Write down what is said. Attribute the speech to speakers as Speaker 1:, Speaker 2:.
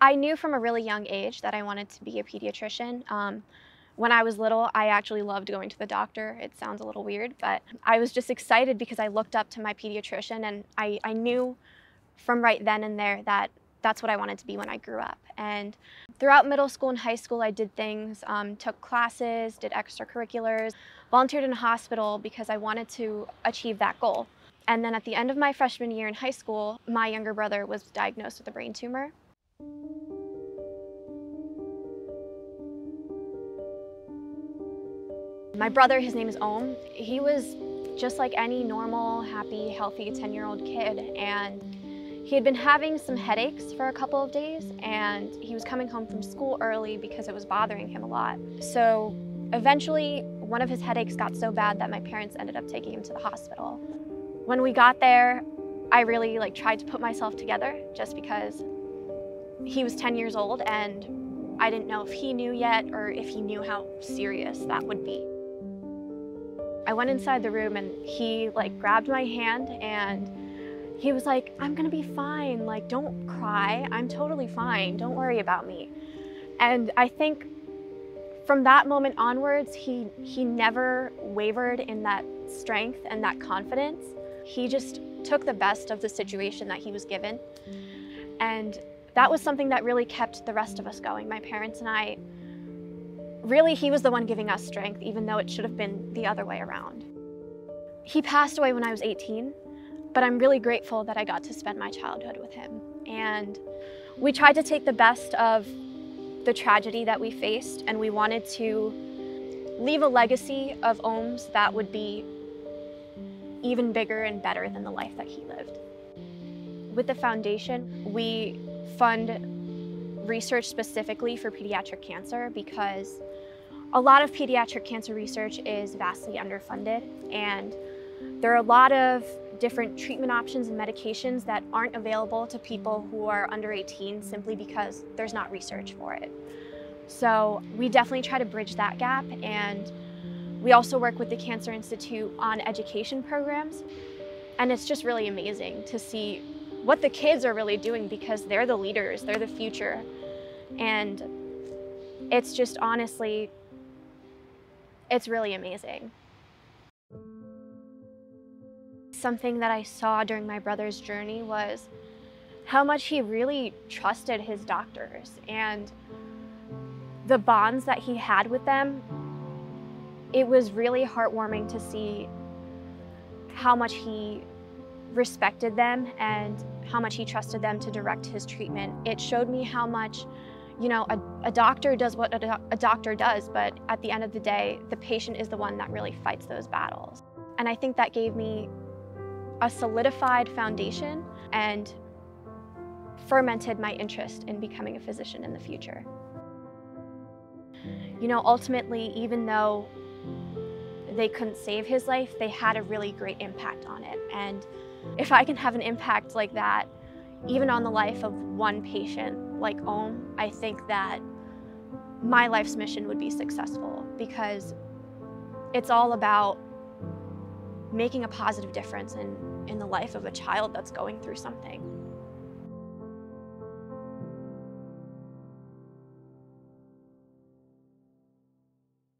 Speaker 1: I knew from a really young age that I wanted to be a pediatrician. Um, when I was little, I actually loved going to the doctor. It sounds a little weird, but I was just excited because I looked up to my pediatrician and I, I knew from right then and there that that's what I wanted to be when I grew up. And throughout middle school and high school, I did things, um, took classes, did extracurriculars, volunteered in a hospital because I wanted to achieve that goal. And then at the end of my freshman year in high school, my younger brother was diagnosed with a brain tumor. My brother, his name is Om, he was just like any normal, happy, healthy 10-year-old kid. And he had been having some headaches for a couple of days and he was coming home from school early because it was bothering him a lot. So eventually, one of his headaches got so bad that my parents ended up taking him to the hospital. When we got there, I really like tried to put myself together just because he was 10 years old and I didn't know if he knew yet or if he knew how serious that would be. I went inside the room and he like grabbed my hand and he was like, I'm gonna be fine. Like, don't cry. I'm totally fine. Don't worry about me. And I think from that moment onwards, he, he never wavered in that strength and that confidence. He just took the best of the situation that he was given. And that was something that really kept the rest of us going. My parents and I really, he was the one giving us strength, even though it should have been the other way around. He passed away when I was 18, but I'm really grateful that I got to spend my childhood with him. And we tried to take the best of the tragedy that we faced, and we wanted to leave a legacy of Om's that would be even bigger and better than the life that he lived. With the foundation, we fund research specifically for pediatric cancer because a lot of pediatric cancer research is vastly underfunded and there are a lot of different treatment options and medications that aren't available to people who are under 18 simply because there's not research for it. So we definitely try to bridge that gap and we also work with the Cancer Institute on education programs and it's just really amazing to see what the kids are really doing because they're the leaders, they're the future. And it's just honestly it's really amazing. Something that I saw during my brother's journey was how much he really trusted his doctors and the bonds that he had with them. It was really heartwarming to see how much he respected them and how much he trusted them to direct his treatment. It showed me how much you know, a, a doctor does what a, do a doctor does, but at the end of the day, the patient is the one that really fights those battles. And I think that gave me a solidified foundation and fermented my interest in becoming a physician in the future. You know, ultimately, even though they couldn't save his life, they had a really great impact on it. And if I can have an impact like that, even on the life of one patient, like Om, I think that my life's mission would be successful because it's all about making a positive difference in, in the life of a child that's going through something.